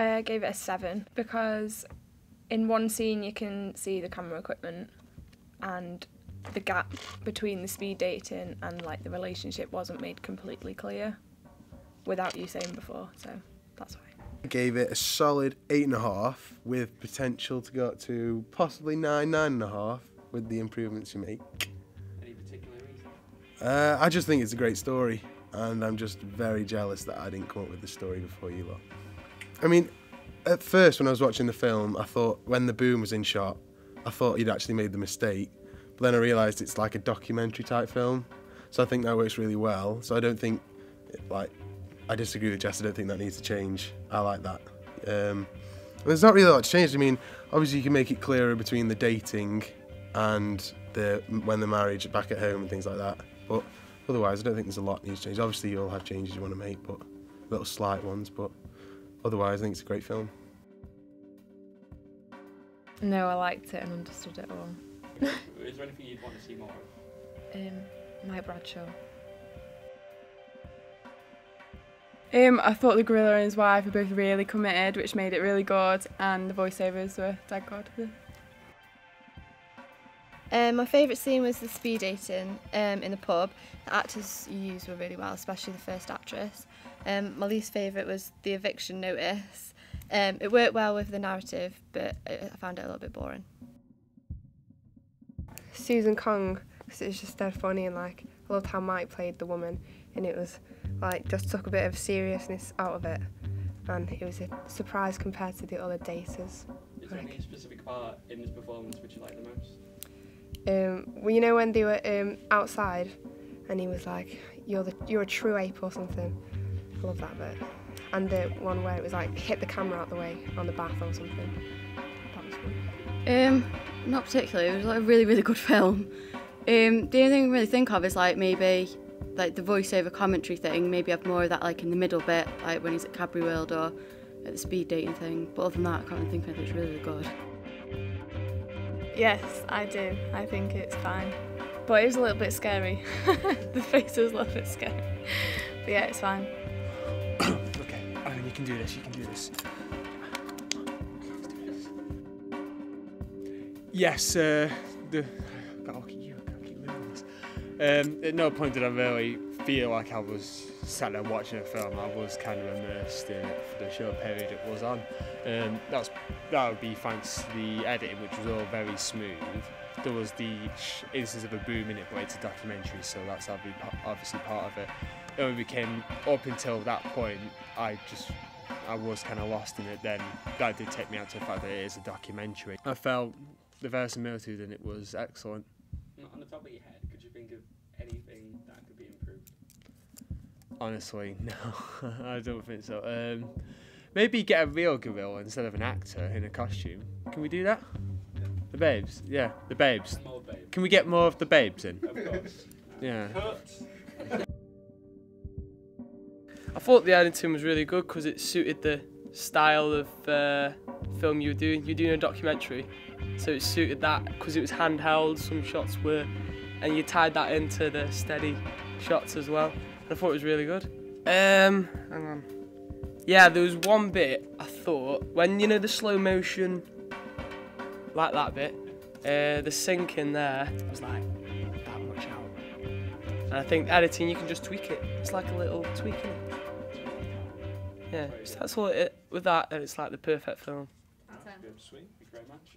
I gave it a seven because in one scene you can see the camera equipment and the gap between the speed dating and like the relationship wasn't made completely clear without you saying before, so that's why. I gave it a solid eight and a half with potential to go up to possibly nine, nine and a half with the improvements you make. Any particular reason? Uh, I just think it's a great story, and I'm just very jealous that I didn't come up with the story before you lot. I mean, at first when I was watching the film, I thought when the boom was in shot, I thought you'd actually made the mistake, but then I realised it's like a documentary type film, so I think that works really well. So I don't think, like, I disagree with Jess. I don't think that needs to change. I like that. Um, there's not really a lot to change. I mean, obviously you can make it clearer between the dating and the when the marriage back at home and things like that. But otherwise, I don't think there's a lot needs to change. Obviously, you'll have changes you want to make, but little slight ones. But otherwise, I think it's a great film. No, I liked it and understood it all. Is there anything you'd want to see more of? Um, Mike Bradshaw. Um, I thought the gorilla and his wife were both really committed, which made it really good, and the voiceovers were dead good. Um, my favourite scene was the speed dating um, in the pub. The actors used were really well, especially the first actress. Um, my least favourite was the eviction notice. Um, it worked well with the narrative, but I I found it a little bit boring. Susan Kong because it was just dead funny and like I loved how Mike played the woman and it was like just took a bit of seriousness out of it and it was a surprise compared to the other daters. Is there any specific part in this performance which you like the most? Um, well, you know when they were um, outside and he was like, "You're the you're a true ape" or something. I love that bit. And the one where it was like hit the camera out the way on the bath or something. That was fun. Um, not particularly. It was like a really, really good film. Um, the only thing I really think of is like maybe like the voiceover commentary thing. Maybe have more of that like in the middle bit, like when he's at Cadbury World or at the speed dating thing. But other than that, I can't really think of anything that's really, really good. Yes, I do. I think it's fine. But it was a little bit scary. the face was a little bit scary. But yeah, it's fine. You can do this. You can do this. Yes, uh, the. You gotta keep moving this. Um, at no point did I really feel like I was sat there watching a film. I was kind of immersed in it for the short period it was on. Um, that's that would be thanks to the editing, which was all very smooth. There was the instance of a boom in it, but it's a documentary, so that's obviously part of it. It only became up until that point. I just I was kind of lost in it. Then that did take me out to the fact that it is a documentary. I felt the verisimilitude in it was excellent. On the top of your head, could you think of anything that could be improved? Honestly, no, I don't think so. Um, maybe get a real gorilla instead of an actor in a costume. Can we do that? The babes, yeah, the babes. More babe. Can we get more of the babes in? Of course. Yeah. Cut. I thought the editing was really good because it suited the style of uh, film you were doing. You're doing a documentary, so it suited that because it was handheld. Some shots were, and you tied that into the steady shots as well. I thought it was really good. Um, hang on. Yeah, there was one bit I thought when you know the slow motion, like that bit, uh, the sink in there was like that much out. And I think editing you can just tweak it. It's like a little tweak in it. Yeah, so that's all it with that, and it's like the perfect film. Sweet. Thank you very much.